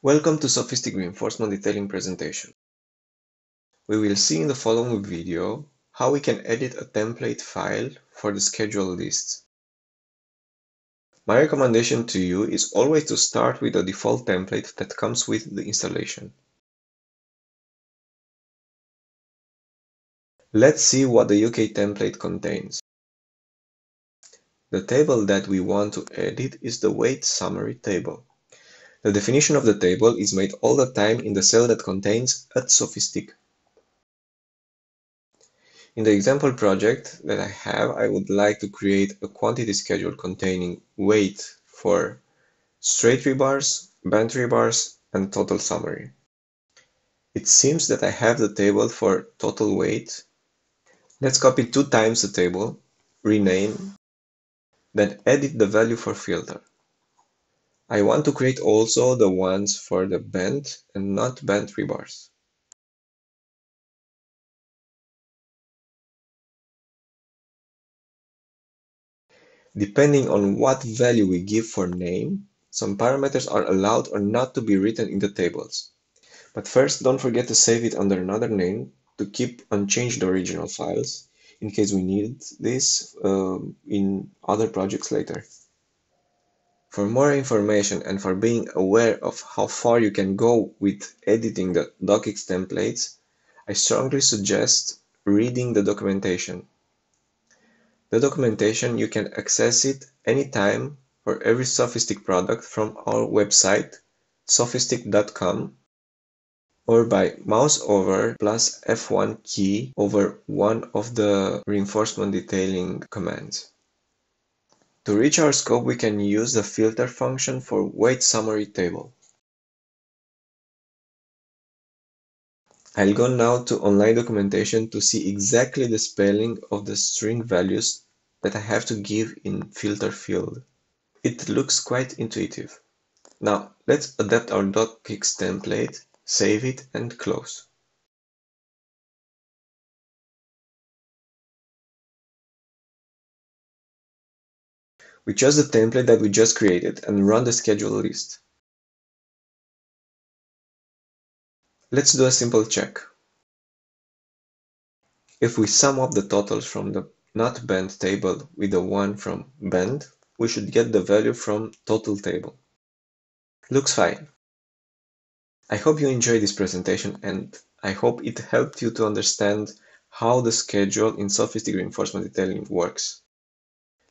Welcome to SOFiSTiK Reinforcement Detailing presentation. We will see in the following video how we can edit a template file for the schedule list. My recommendation to you is always to start with the default template that comes with the installation. Let's see what the UK template contains. The table that we want to edit is the weight summary table. The definition of the table is made all the time in the cell that contains at SOFiSTiK. In the example project that I have, I would like to create a quantity schedule containing weight for straight rebars, bent rebars, and total summary. It seems that I have the table for total weight. Let's copy two times the table, rename, then edit the value for filter. I want to create also the ones for the bent and not bent rebars. Depending on what value we give for name, some parameters are allowed or not to be written in the tables. But first, don't forget to save it under another name to keep unchanged the original files in case we need this uh, in other projects later. For more information and for being aware of how far you can go with editing the docx templates, I strongly suggest reading the documentation. The documentation, you can access it anytime for every SOFiSTiK product from our website, sofistik.com, or by mouse over plus F1 key over one of the reinforcement detailing commands. To reach our scope, we can use the filter function for weight summary table. I'll go now to online documentation to see exactly the spelling of the string values that I have to give in filter field. It looks quite intuitive. Now, let's adapt our docx template, save it and close. We chose the template that we just created and run the schedule list. Let's do a simple check. If we sum up the totals from the not bent table with the one from bent, we should get the value from total table. Looks fine. I hope you enjoyed this presentation and I hope it helped you to understand how the schedule in SOFiSTiK Reinforcement Detailing works.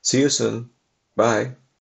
See you soon! Bye.